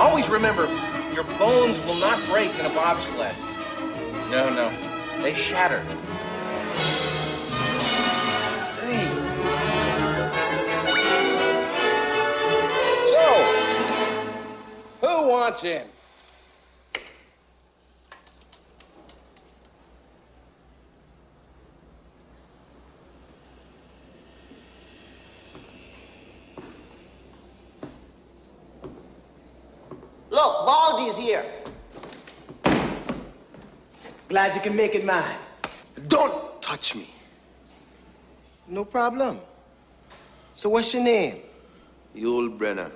Always remember, your bones will not break in a bobsled. No, no. They shatter. Hey. So, who wants in? Look, Baldy's here. Glad you can make it mine. Don't touch me. No problem. So what's your name? Yul Brenner.